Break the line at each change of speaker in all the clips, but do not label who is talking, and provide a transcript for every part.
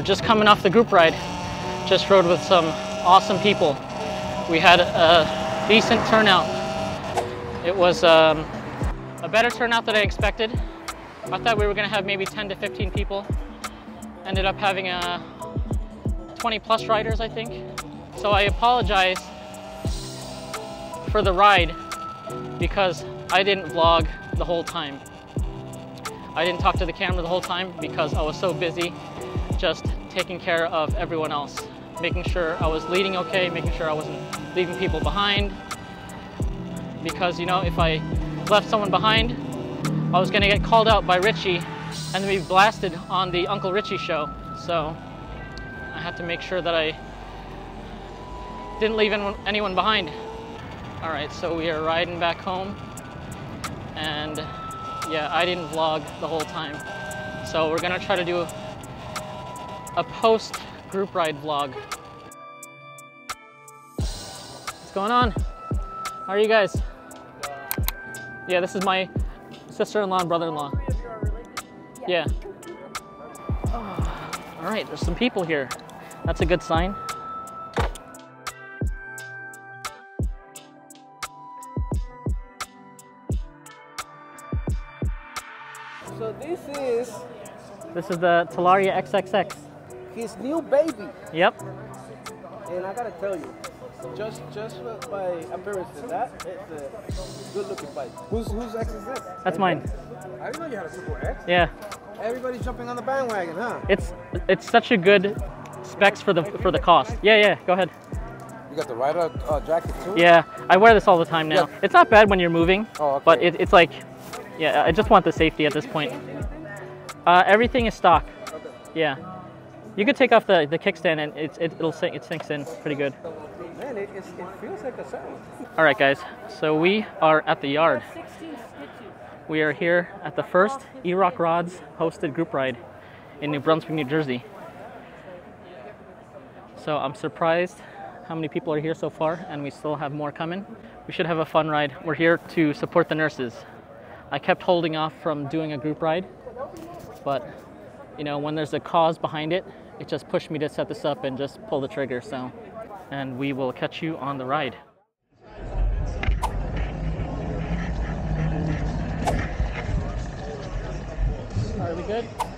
We're just coming off the group ride. Just rode with some awesome people. We had a decent turnout. It was um, a better turnout than I expected. I thought we were gonna have maybe 10 to 15 people. Ended up having a 20 plus riders, I think. So I apologize for the ride because I didn't vlog the whole time. I didn't talk to the camera the whole time because I was so busy just taking care of everyone else, making sure I was leading okay, making sure I wasn't leaving people behind. Because, you know, if I left someone behind, I was gonna get called out by Richie and be blasted on the Uncle Richie show. So I had to make sure that I didn't leave anyone behind. All right, so we are riding back home and yeah, I didn't vlog the whole time. So we're gonna try to do a post group ride vlog. What's going on? How are you guys? Yeah, this is my sister-in-law and brother-in-law. Oh, yeah. Oh, all right, there's some people here. That's a good sign.
So this is
This is the Talaria XXX.
His new baby.
Yep.
And I gotta tell you, just just by appearances, it's a good looking bike. Who's whose X is this?
That's mine.
I didn't know you had a Super X.
Yeah.
Everybody's jumping on the bandwagon, huh?
It's it's such a good specs for the for the cost. Yeah, yeah. Go ahead.
You got the rider uh, jacket too?
Yeah, I wear this all the time now.
Yeah.
It's not bad when you're moving,
Oh, okay.
but it, it's like, yeah, I just want the safety at this point. Uh, everything is stock. Yeah. You could take off the, the kickstand and it's, it, it'll sink, it sinks in pretty good.
Man, it, it feels like a sound.
All right, guys. So we are at the yard. We are here at the first E-Rock Rodz hosted group ride in New Brunswick, New Jersey. So I'm surprised how many people are here so far, and we still have more coming. We should have a fun ride. We're here to support the nurses. I kept holding off from doing a group ride, but you know, when there's a cause behind it, it just pushed me to set this up and just pull the trigger. So, and we will catch you on the ride. Are we good?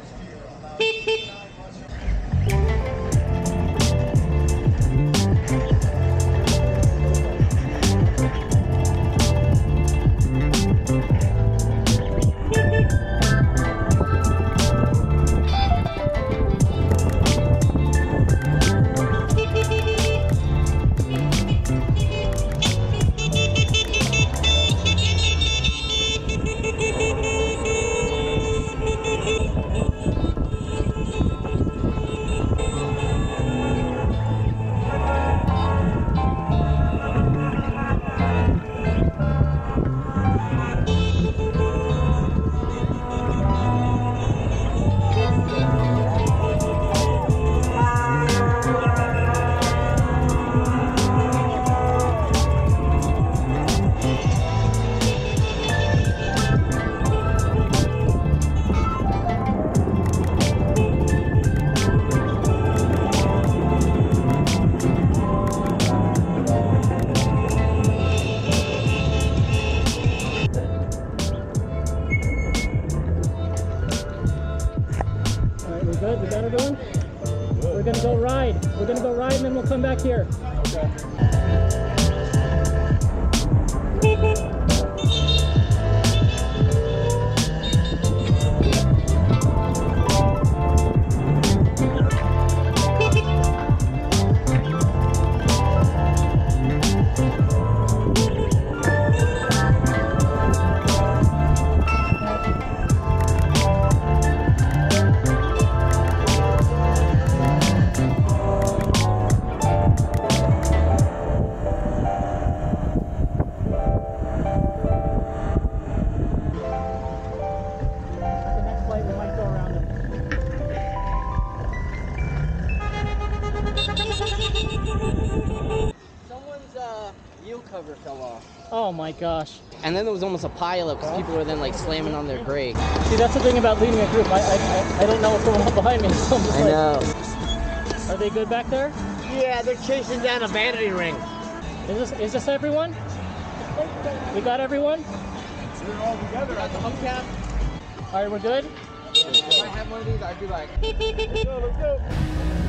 Then we'll
wheel cover fell off.
Oh my gosh.
And then there was almost a pileup because people were then like slamming on their brakes.
See, that's the thing about leading a group. I, I, I- I don't know what's going on behind me. So I'm just
I
like,
know.
Are they good back there?
Yeah, they're chasing down a vanity ring.
Is this is this everyone? We got everyone?
We're all together at the hubcap.
All right, we're good.
If I had one of these, I'd be like, let's go, let's go.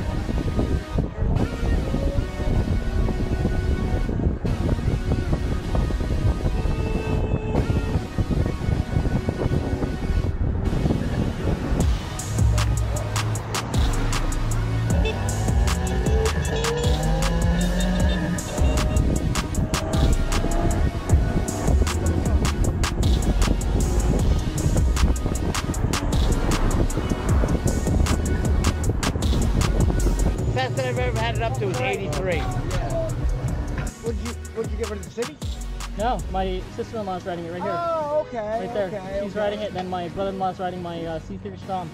That I've ever had it up to was 83.
Would you would you give her to the city?
No, my sister-in-law's riding it right here,
Oh, okay.
right there.
Okay,
She's
okay.
riding it. Then my brother-in-law's riding my uh, C3 Strom.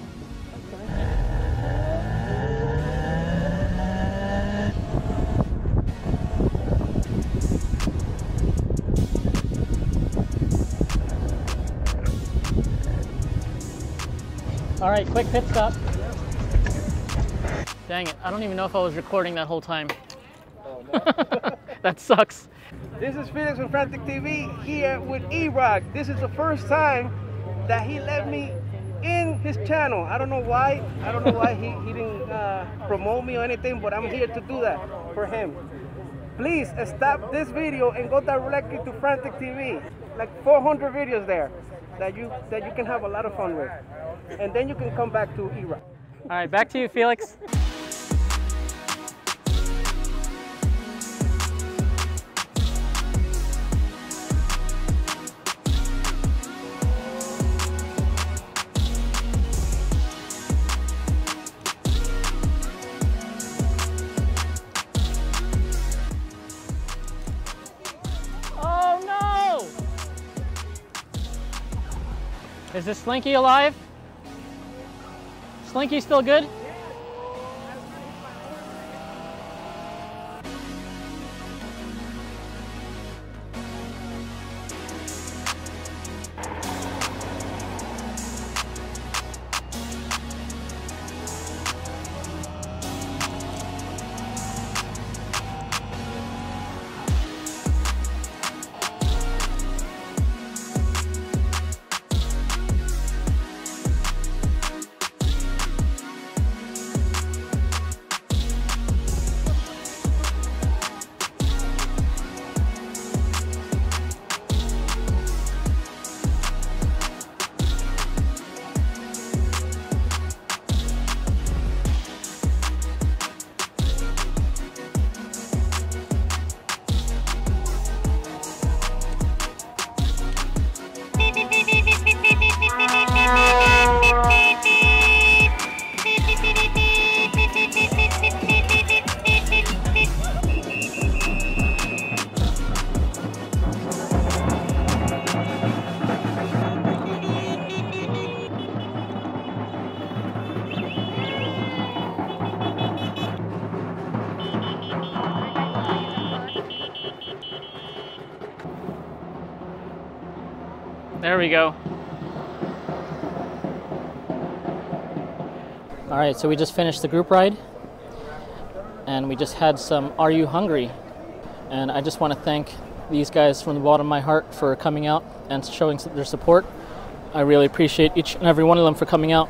All right, quick pit stop. Dang it, I don't even know if I was recording that whole time.
Oh, no.
that sucks.
This is Felix from Frantic TV here with E-Rock. This is the first time that he let me in his channel. I don't know why. I don't know why he, he didn't uh, promote me or anything, but I'm here to do that for him. Please uh, stop this video and go directly to Frantic TV. Like 400 videos there that you that you can have a lot of fun with. And then you can come back to E-Rock.
All right, back to you, Felix. Is this Slinky alive? Slinky still good? We go. All right, so we just finished the group ride and we just had some Are You Hungry? And I just want to thank these guys from the bottom of my heart for coming out and showing their support. I really appreciate each and every one of them for coming out.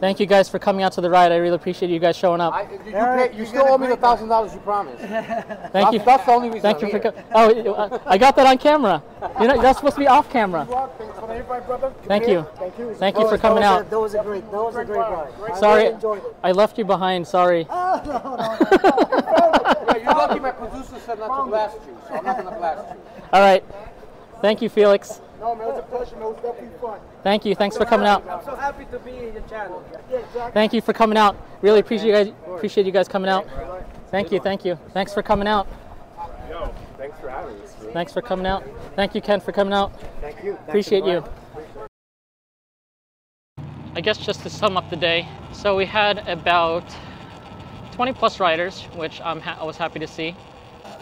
Thank you guys for coming out to the ride. I really appreciate you guys showing up.
you, pay, you still owe me the thousand dollars you promised.
Thank you.
That's the only reason.
Thank
I'm
you for coming. Oh, uh, I got that on camera. You know, that's supposed to be off camera.
Thanks for everybody, brother.
Thank you.
Thank you.
Thank you for coming out.
That was a great. That was a great ride.
Sorry,
really enjoyed it.
I left you behind. Sorry.
Oh,
Yeah, you're lucky my producer said not to blast you, so I'm not gonna blast you.
All right. Thank you, Felix.
No, man, it was a pleasure. Man. It was definitely fun.
Thank you. Thanks for coming out.
I'm so happy to be in your channel.
Yeah, exactly.
Thank you for coming out. Really appreciate you guys. Appreciate you guys coming out. Thank you. Thank you. Thanks for coming out.
Yo, thanks for having me.
Thanks for coming out. Thank you, Ken, for coming out.
Thank you.
Appreciate you. I guess just to sum up the day, so we had about 20 plus riders, which I'm ha- I was happy to see.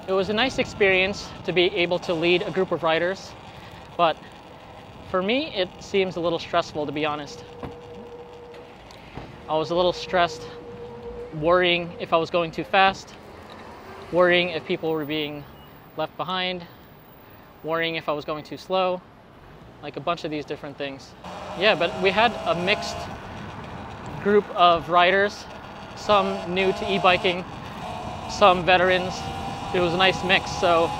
It was a nice experience to be able to lead a group of riders, but for me, it seems a little stressful to be honest. I was a little stressed, worrying if I was going too fast, worrying if people were being left behind, worrying if I was going too slow, like a bunch of these different things. Yeah, but we had a mixed group of riders, some new to e-biking, some veterans. It was a nice mix, so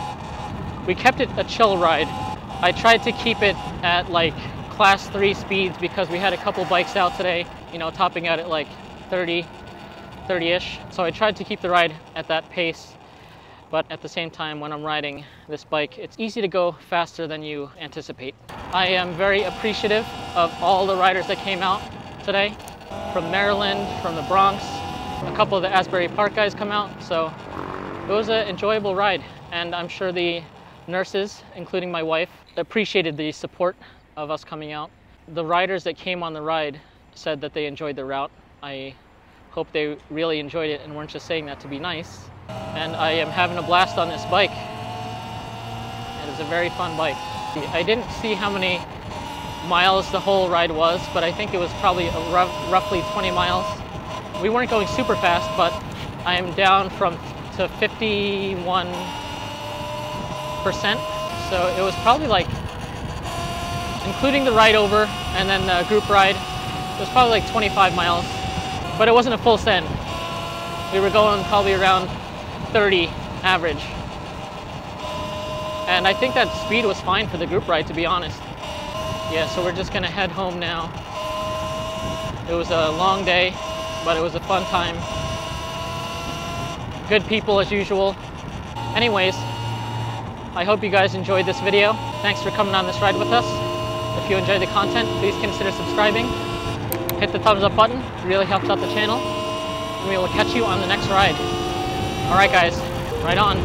we kept it a chill ride. I tried to keep it at like class three speeds because we had a couple bikes out today, you know, topping out at like 30, 30-ish. So I tried to keep the ride at that pace. But at the same time, when I'm riding this bike, it's easy to go faster than you anticipate. I am very appreciative of all the riders that came out today from Maryland, from the Bronx. A couple of the Asbury Park guys come out, so it was an enjoyable ride. And I'm sure the nurses, including my wife, appreciated the support of us coming out. The riders that came on the ride said that they enjoyed the route. I hope they really enjoyed it and weren't just saying that to be nice. And I am having a blast on this bike. It is a very fun bike. I didn't see how many miles the whole ride was, but I think it was probably rough, roughly 20 miles. We weren't going super fast, but I am down from to 51 percent. So it was probably like, including the ride over and then the group ride, it was probably like 25 miles, but it wasn't a full send. We were going probably around 30 average. And I think that speed was fine for the group ride, to be honest. Yeah, so we're just gonna head home now. It was a long day, but it was a fun time. Good people as usual. Anyways, I hope you guys enjoyed this video. Thanks for coming on this ride with us. If you enjoyed the content, please consider subscribing. Hit the thumbs up button, it really helps out the channel. And we will catch you on the next ride. All right guys, right on.